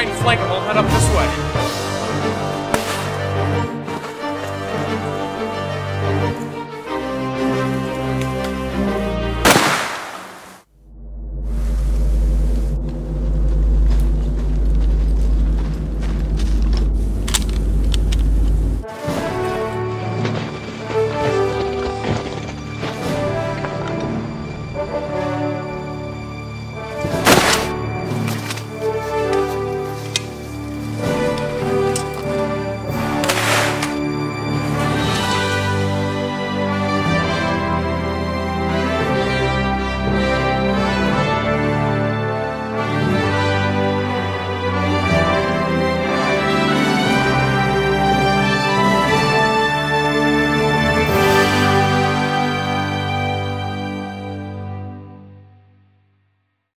right and flank them. I'll head up this way.